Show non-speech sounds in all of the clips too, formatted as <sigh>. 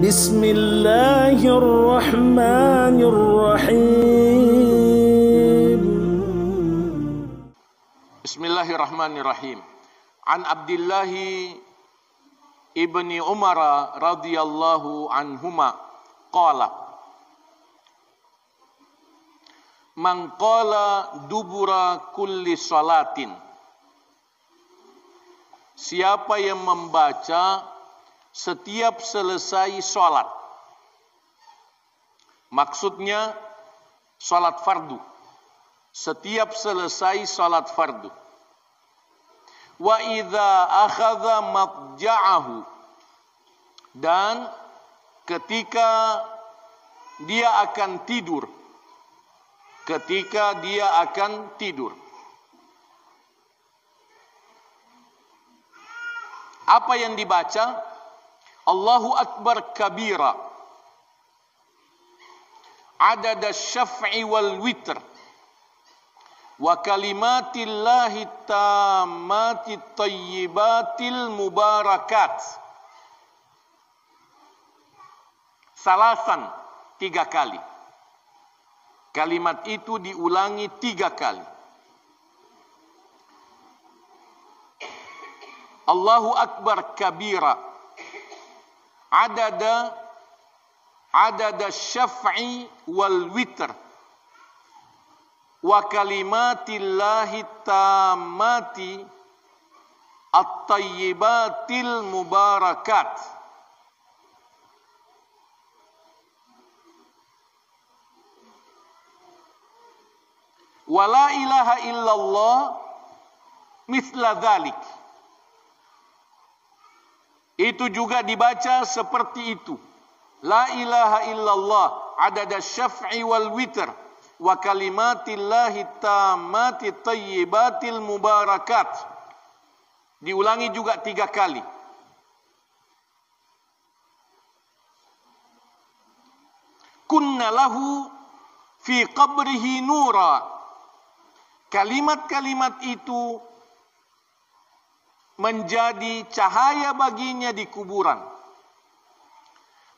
بسم الله الرحمن الرحيم بسم الله الرحمن الرحيم عن عبد الله ابن عمر رضي الله عنهما قال من قال دبر كل صلاة Siapa yang membaca setiap selesai solat. Maksudnya solat fardu. Setiap selesai solat fardu. Wa idza akhadha madja'ahu dan ketika dia akan tidur ketika dia akan tidur apa yang dibaca Allahu akbar kabira. Adad asy-syaf'i wal witr. Wa kalimatillahi tammati tayyibatil mubarakat. Salasan tiga kali. Kalimat itu diulangi tiga kali. Allahu Akbar kabira adada adada syaf'i wal witr wa kalimatillahi tammati at-tayyibatil mubarakat wa la ilaha illallah mithla dhalik itu juga dibaca seperti itu. La ilaha illallah adada syaf'i wal witr wa kalimatillahi tammati tayyibatil mubarakat. Diulangi juga tiga kali. Kunna lahu fi qabrihi nura. Kalimat-kalimat itu menjadi cahaya baginya di kuburan.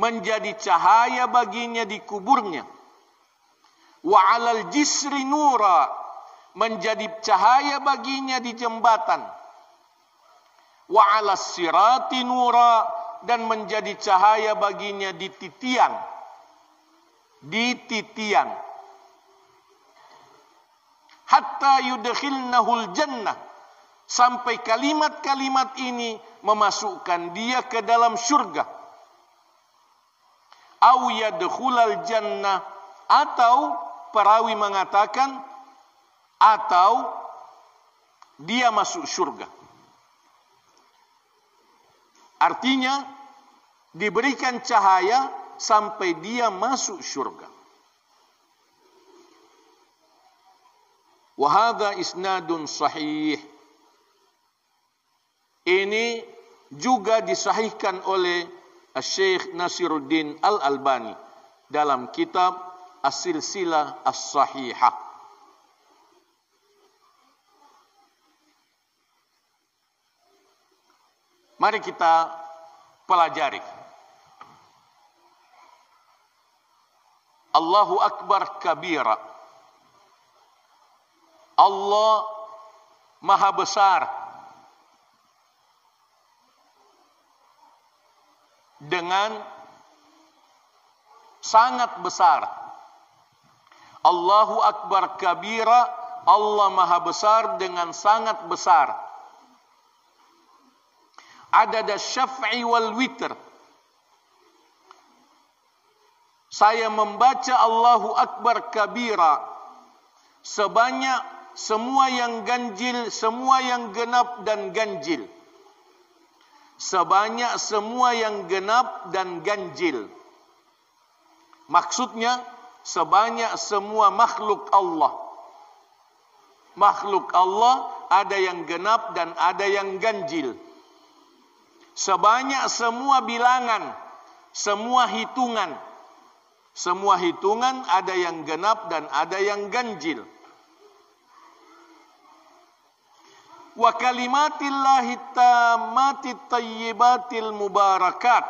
Menjadi cahaya baginya di kuburnya. Wa alal jisri nura menjadi cahaya baginya di jembatan. Wa alas sirati nura dan menjadi cahaya baginya di titian. Di titian. Hatta yudkhilnahul jannah sampai kalimat-kalimat ini memasukkan dia ke dalam syurga. Au yadkhulal jannah atau perawi mengatakan atau dia masuk syurga. Artinya diberikan cahaya sampai dia masuk syurga. Wahada isnadun sahih ini juga disahihkan oleh Syekh Nasiruddin Al-Albani dalam kitab As-Silsilah As-Sahihah. Mari kita pelajari. Allahu Akbar kabira. Allah Maha besar dengan sangat besar. Allahu Akbar kabira, Allah Maha besar dengan sangat besar. Adada syaf'i wal witr. Saya membaca Allahu Akbar kabira sebanyak semua yang ganjil, semua yang genap dan ganjil sebanyak semua yang genap dan ganjil. Maksudnya sebanyak semua makhluk Allah. Makhluk Allah ada yang genap dan ada yang ganjil. Sebanyak semua bilangan, semua hitungan. Semua hitungan ada yang genap dan ada yang ganjil. Wa kalimatillahi tammati tayyibatil mubarakat.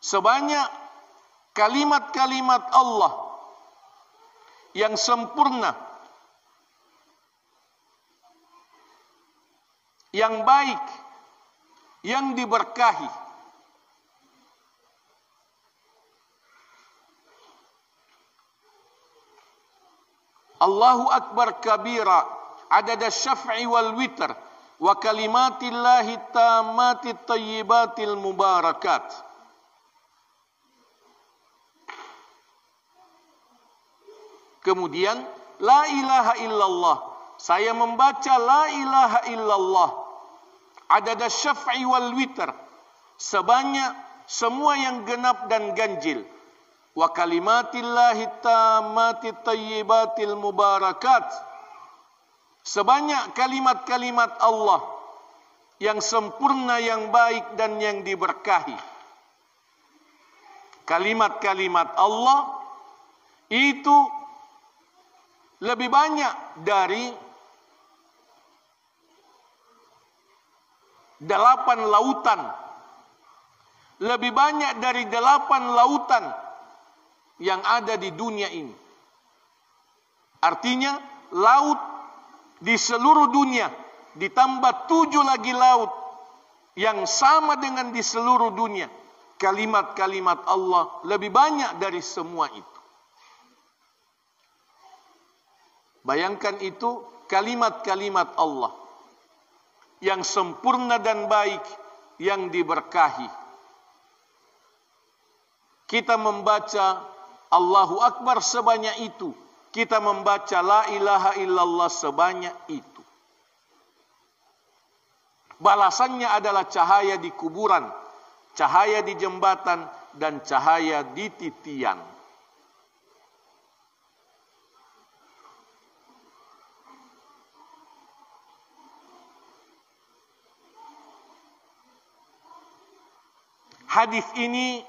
Sebanyak kalimat-kalimat Allah yang sempurna yang baik yang diberkahi. Allahu akbar kabira syaf'i wal witr wa kalimatillahi tammati tayyibatil mubarakat. Kemudian la ilaha illallah. Saya membaca la ilaha illallah. Adada syaf'i wal witr. Sebanyak semua yang genap dan ganjil. Wa kalimatillahi tammati tayyibatil mubarakat sebanyak kalimat-kalimat Allah yang sempurna yang baik dan yang diberkahi kalimat-kalimat Allah itu lebih banyak dari delapan lautan lebih banyak dari delapan lautan yang ada di dunia ini. Artinya laut di seluruh dunia ditambah tujuh lagi laut yang sama dengan di seluruh dunia. Kalimat-kalimat Allah lebih banyak dari semua itu. Bayangkan itu kalimat-kalimat Allah yang sempurna dan baik yang diberkahi. Kita membaca Allahu Akbar sebanyak itu. Kita membaca La ilaha illallah sebanyak itu. Balasannya adalah cahaya di kuburan, cahaya di jembatan, dan cahaya di titian. Hadis ini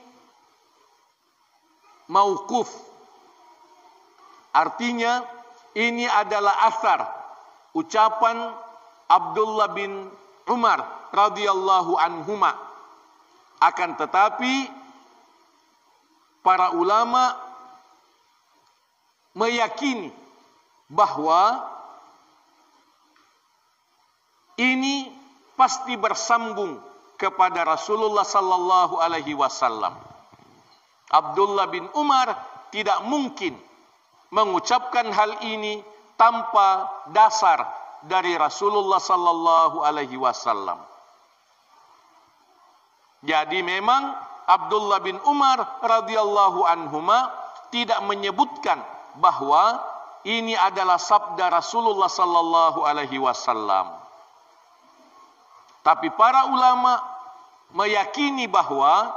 mauquf. Artinya ini adalah asar ucapan Abdullah bin Umar radhiyallahu anhuma. Akan tetapi para ulama meyakini bahawa ini pasti bersambung kepada Rasulullah sallallahu alaihi wasallam. Abdullah bin Umar tidak mungkin mengucapkan hal ini tanpa dasar dari Rasulullah sallallahu alaihi wasallam. Jadi memang Abdullah bin Umar radhiyallahu anhuma tidak menyebutkan bahawa ini adalah sabda Rasulullah sallallahu alaihi wasallam. Tapi para ulama meyakini bahawa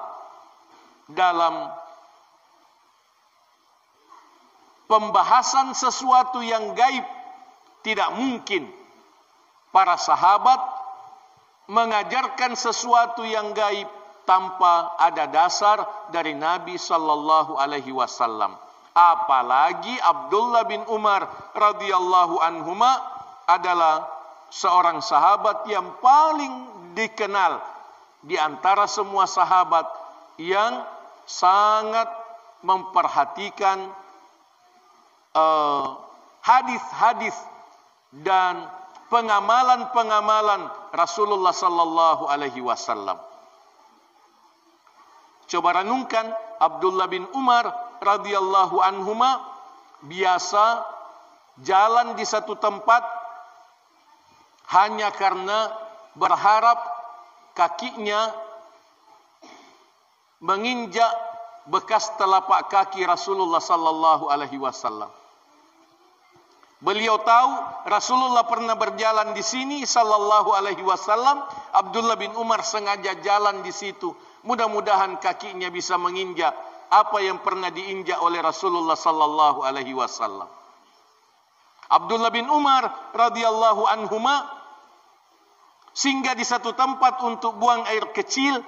dalam pembahasan sesuatu yang gaib tidak mungkin. Para sahabat mengajarkan sesuatu yang gaib tanpa ada dasar dari Nabi sallallahu alaihi wasallam. Apalagi Abdullah bin Umar radhiyallahu anhuma adalah seorang sahabat yang paling dikenal di antara semua sahabat yang sangat memperhatikan Uh, hadis-hadis uh, dan pengamalan-pengamalan Rasulullah sallallahu alaihi wasallam. Coba renungkan Abdullah bin Umar radhiyallahu anhuma biasa jalan di satu tempat hanya karena berharap kakinya menginjak bekas telapak kaki Rasulullah sallallahu alaihi wasallam. Beliau tahu Rasulullah pernah berjalan di sini sallallahu alaihi wasallam. Abdullah bin Umar sengaja jalan di situ. Mudah-mudahan kakinya bisa menginjak apa yang pernah diinjak oleh Rasulullah sallallahu alaihi wasallam. Abdullah bin Umar radhiyallahu anhuma singgah di satu tempat untuk buang air kecil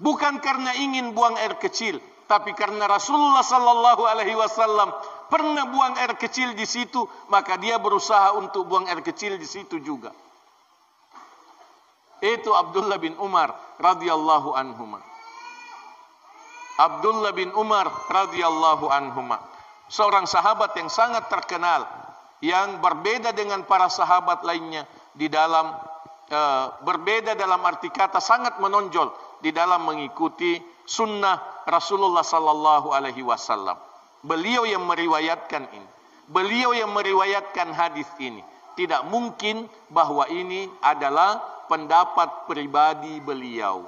bukan karena ingin buang air kecil tapi karena Rasulullah sallallahu alaihi wasallam pernah buang air kecil di situ, maka dia berusaha untuk buang air kecil di situ juga. Itu Abdullah bin Umar radhiyallahu anhu. Abdullah bin Umar radhiyallahu anhuma. Seorang sahabat yang sangat terkenal yang berbeda dengan para sahabat lainnya di dalam uh, berbeda dalam arti kata sangat menonjol di dalam mengikuti sunnah Rasulullah sallallahu alaihi wasallam. Beliau yang meriwayatkan ini. Beliau yang meriwayatkan hadis ini. Tidak mungkin bahwa ini adalah pendapat pribadi beliau.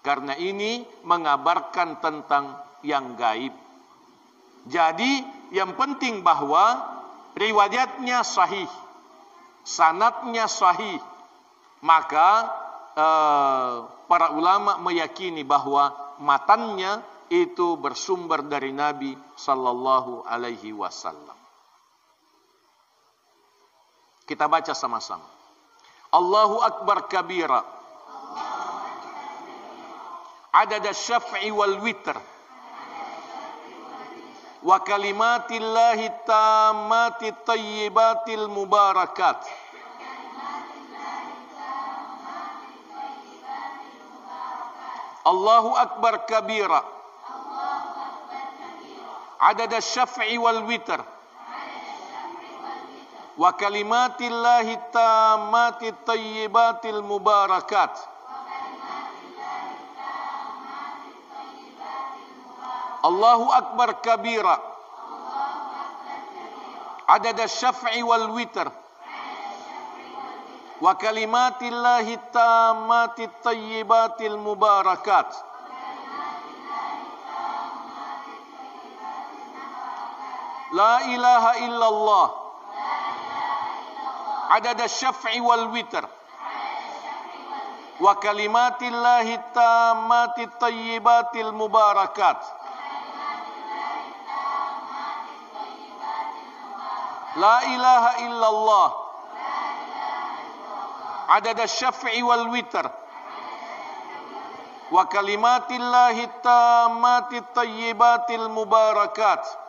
Karena ini mengabarkan tentang yang gaib. Jadi yang penting bahwa riwayatnya sahih. Sanatnya sahih. Maka uh, para ulama meyakini bahwa matannya itu bersumber dari Nabi sallallahu alaihi wasallam. Kita baca sama-sama. Allahu akbar kabira. Adad asy-syaf'i wal witr. Wa kalimatillahi tammati tayyibatil mubarakat. Allahu akbar kabira. Asy-syaf'i wal witr. وكلمات الله التامات الطيبات المباركات. الله أكبر كبيرا. عدد الشفع والوتر. وكلمات الله التامات الطيبات المباركات. لا إله إلا الله. عدد الشفع والوتر. وكلمات الله التامات الطيبات المباركات. لا إله إلا الله. عدد الشفع والوتر. وكلمات الله التامات الطيبات المباركات.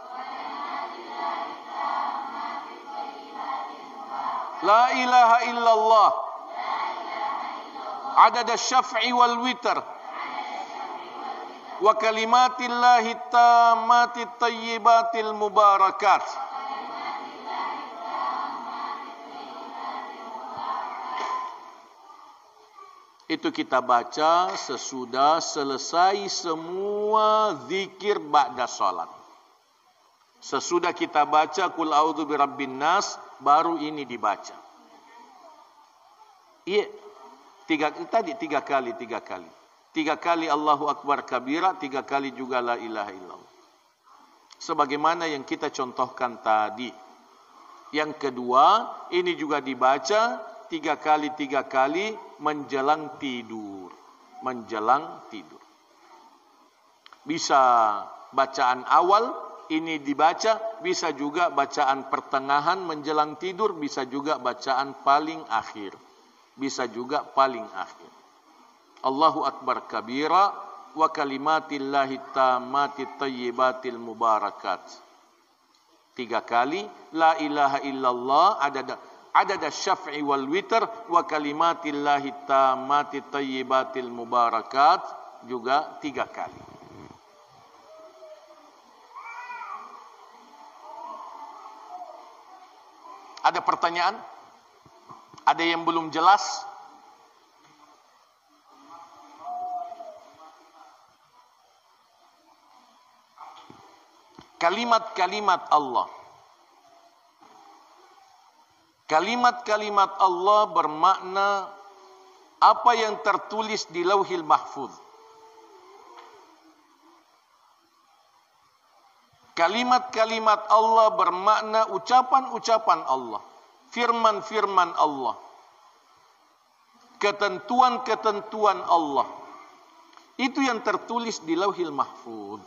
La ilaha illallah. Adad syaf'i wal witr. Wa kalimatillahi tamati tayyibatil mubarakat. Itu kita baca sesudah selesai semua zikir ba'da salat. Sesudah kita baca kul a'udzu birabbin nas, baru ini dibaca. Iya, tiga tadi tiga kali, tiga kali. Tiga kali Allahu Akbar kabira, tiga kali juga la ilaha illallah. Sebagaimana yang kita contohkan tadi. Yang kedua, ini juga dibaca tiga kali, tiga kali menjelang tidur. Menjelang tidur. Bisa bacaan awal, ini dibaca bisa juga bacaan pertengahan menjelang tidur bisa juga bacaan paling akhir. Bisa juga paling akhir. Allahu akbar kabira wa kalimatillahi tammati tayyibatil mubarakat. Tiga kali la ilaha illallah ada ada syaf'i wal witr wa kalimatillahi tammati tayyibatil mubarakat juga tiga kali Ada pertanyaan? Ada yang belum jelas? Kalimat-kalimat Allah. Kalimat-kalimat Allah bermakna apa yang tertulis di Lauhil Mahfuz. Kalimat-kalimat Allah bermakna ucapan-ucapan Allah. Firman-firman Allah. Ketentuan-ketentuan Allah. Itu yang tertulis di lauhil mahfud.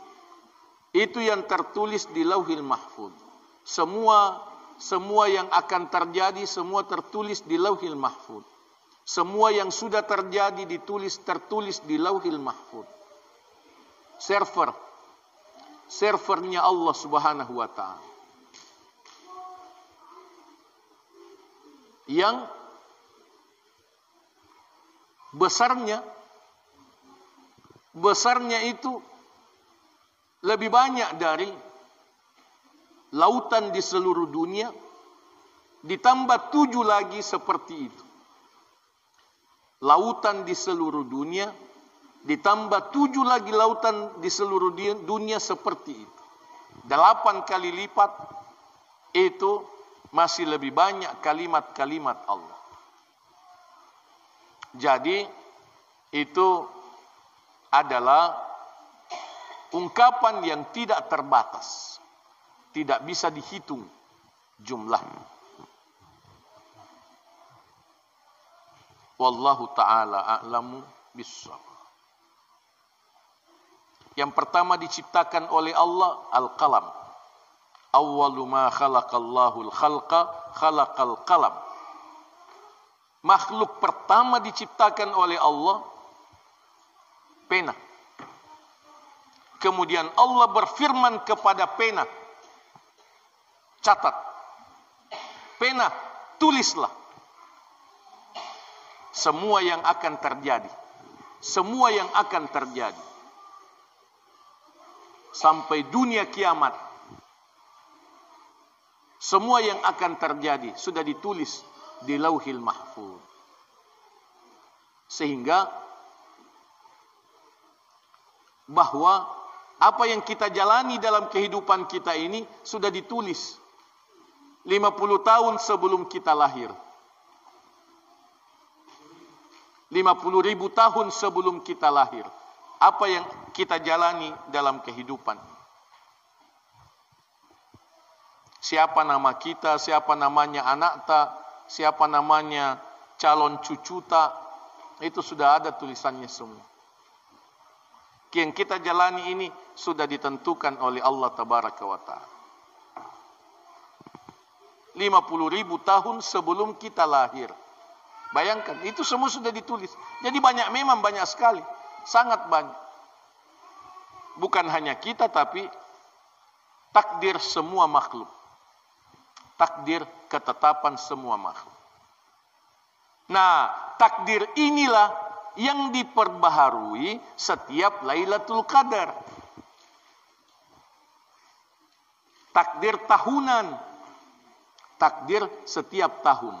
Itu yang tertulis di lauhil mahfud. Semua semua yang akan terjadi semua tertulis di lauhil mahfud. Semua yang sudah terjadi ditulis tertulis di lauhil mahfud. Server servernya Allah Subhanahu wa taala. Yang besarnya besarnya itu lebih banyak dari lautan di seluruh dunia ditambah tujuh lagi seperti itu. Lautan di seluruh dunia ditambah tujuh lagi lautan di seluruh dunia seperti itu. Delapan kali lipat itu masih lebih banyak kalimat-kalimat Allah. Jadi itu adalah ungkapan yang tidak terbatas. Tidak bisa dihitung jumlahnya. Wallahu ta'ala a'lamu bissawab. Yang pertama diciptakan oleh Allah al-qalam. Awwalu ma khalaqallahu al-khalqa khalaqal qalam. Makhluk pertama diciptakan oleh Allah pena. Kemudian Allah berfirman kepada pena. Catat. Pena, tulislah. Semua yang akan terjadi. Semua yang akan terjadi. Sampai dunia kiamat. Semua yang akan terjadi sudah ditulis di lauhil mahfud. Sehingga bahwa apa yang kita jalani dalam kehidupan kita ini sudah ditulis 50 tahun sebelum kita lahir. 50 ribu tahun sebelum kita lahir. Apa yang kita jalani dalam kehidupan. Siapa nama kita, siapa namanya anak tak, siapa namanya calon cucu tak, itu sudah ada tulisannya semua yang kita jalani ini sudah ditentukan oleh Allah Tabaraka wa Ta'ala. 50 ribu tahun sebelum kita lahir. Bayangkan, itu semua sudah ditulis. Jadi banyak memang banyak sekali. Sangat banyak. Bukan hanya kita tapi takdir semua makhluk. Takdir ketetapan semua makhluk. Nah, takdir inilah yang diperbaharui setiap Lailatul Qadar. Takdir tahunan. Takdir setiap tahun.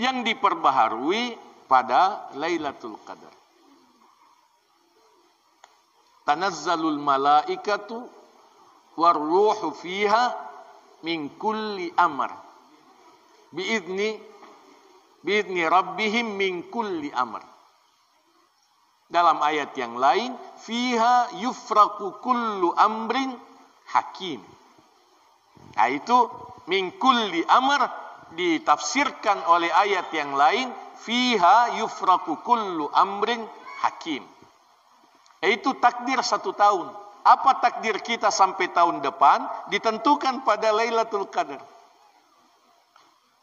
Yang diperbaharui pada Lailatul Qadar. Tanazzalul malaikatu warruhu fiha min kulli amr. Biizni biizni rabbihim min kulli amr. Dalam ayat yang lain, fiha yufraku kullu amrin hakim. Nah itu min kulli amr ditafsirkan oleh ayat yang lain, fiha yufraku kullu amrin hakim. Itu takdir satu tahun. Apa takdir kita sampai tahun depan ditentukan pada Lailatul Qadar.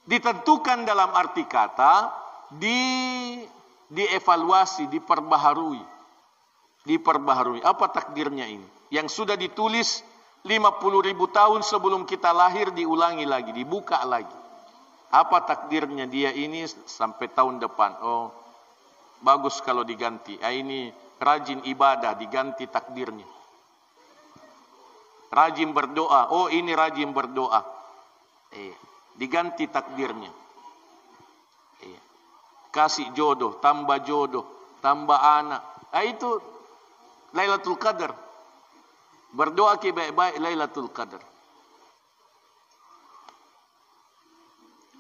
Ditentukan dalam arti kata di dievaluasi, diperbaharui. Diperbaharui. Apa takdirnya ini? Yang sudah ditulis 50 ribu tahun sebelum kita lahir diulangi lagi, dibuka lagi. Apa takdirnya dia ini sampai tahun depan? Oh, bagus kalau diganti. Ah, ini rajin ibadah, diganti takdirnya. Rajin berdoa. Oh, ini rajin berdoa. Eh, diganti takdirnya kasih jodoh, tambah jodoh, tambah anak. Nah, itu Lailatul Qadar. Berdoa ke baik-baik Lailatul Qadar.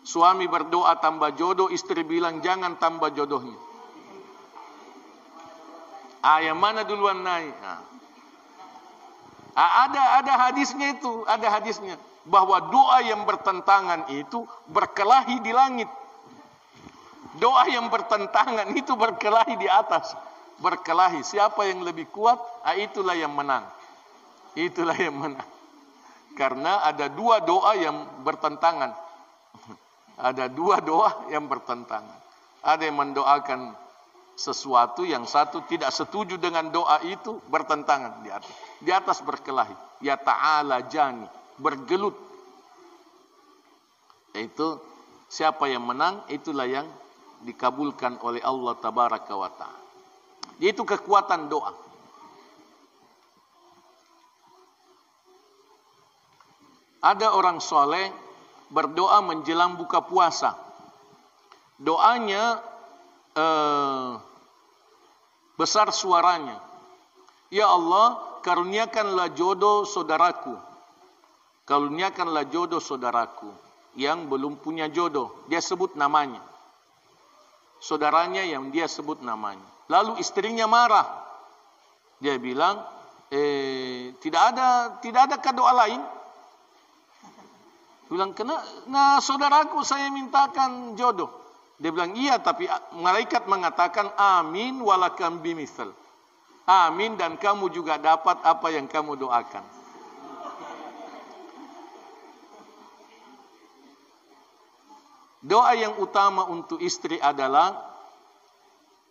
Suami berdoa tambah jodoh, istri bilang jangan tambah jodohnya. Ah, yang mana duluan naik? Ah. Ah, ada ada hadisnya itu, ada hadisnya bahwa doa yang bertentangan itu berkelahi di langit. Doa yang bertentangan itu berkelahi di atas. Berkelahi. Siapa yang lebih kuat, ah, itulah yang menang. Itulah yang menang. Karena ada dua doa yang bertentangan. <laughs> Ada dua doa yang bertentangan. Ada yang mendoakan sesuatu yang satu tidak setuju dengan doa itu bertentangan di atas. Di atas berkelahi. Ya ta'ala jani. Bergelut. Itu siapa yang menang itulah yang dikabulkan oleh Allah Tabaraka wa ta'ala. Itu kekuatan doa. Ada orang soleh berdoa menjelang buka puasa. Doanya eh, besar suaranya. Ya Allah, karuniakanlah jodoh saudaraku. Karuniakanlah jodoh saudaraku yang belum punya jodoh. Dia sebut namanya. Saudaranya yang dia sebut namanya. Lalu istrinya marah. Dia bilang, eh, tidak ada tidak ada doa lain. Bilang, kena, nah saudaraku saya mintakan jodoh. Dia bilang, iya tapi malaikat mengatakan, amin walakam bimisal. Amin dan kamu juga dapat apa yang kamu doakan. Doa yang utama untuk istri adalah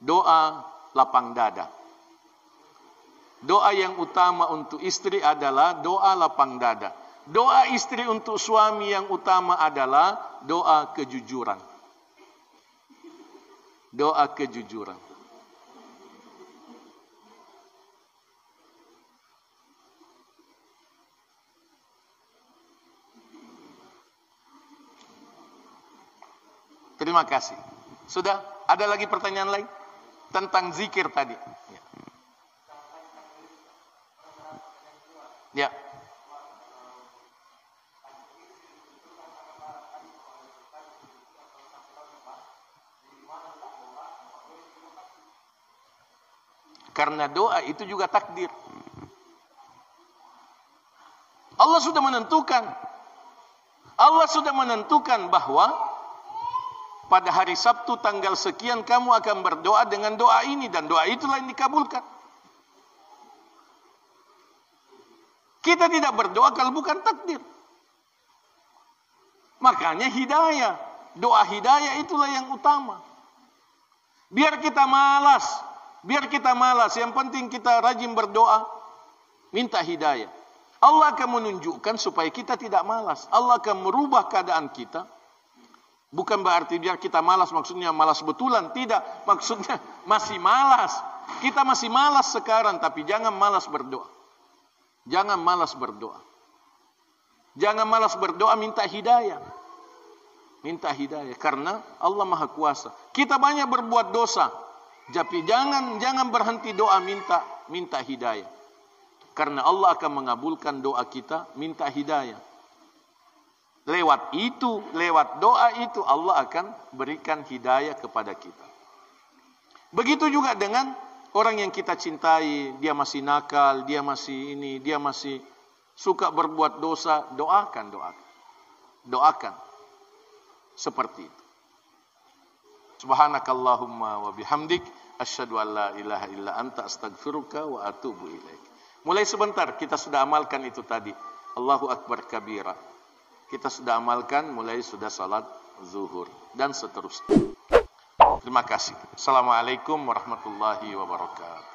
doa lapang dada. Doa yang utama untuk istri adalah doa lapang dada. Doa istri untuk suami yang utama adalah doa kejujuran. Doa kejujuran. Terima kasih. Sudah? Ada lagi pertanyaan lain? Tentang zikir tadi. Ya. ya. Karena doa itu juga takdir. Allah sudah menentukan. Allah sudah menentukan bahawa pada hari Sabtu tanggal sekian kamu akan berdoa dengan doa ini dan doa itulah yang dikabulkan. Kita tidak berdoa kalau bukan takdir. Makanya hidayah, doa hidayah itulah yang utama. Biar kita malas, biar kita malas, yang penting kita rajin berdoa, minta hidayah. Allah akan menunjukkan supaya kita tidak malas. Allah akan merubah keadaan kita. Bukan berarti biar kita malas maksudnya malas betulan. Tidak. Maksudnya <laughs> masih malas. Kita masih malas sekarang tapi jangan malas berdoa. Jangan malas berdoa. Jangan malas berdoa minta hidayah. Minta hidayah karena Allah Maha Kuasa. Kita banyak berbuat dosa. Tapi jangan jangan berhenti doa minta minta hidayah. Karena Allah akan mengabulkan doa kita minta hidayah. Lewat itu, lewat doa itu Allah akan berikan hidayah kepada kita. Begitu juga dengan orang yang kita cintai, dia masih nakal, dia masih ini, dia masih suka berbuat dosa, doakan, doakan. Doakan. Seperti itu. Subhanakallahumma wa bihamdik asyhadu an la ilaha illa anta astaghfiruka wa atubu ilaik. Mulai sebentar kita sudah amalkan itu tadi. Allahu akbar kabira kita sudah amalkan mulai sudah salat zuhur dan seterusnya. Terima kasih. Assalamualaikum warahmatullahi wabarakatuh.